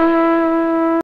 Thank you.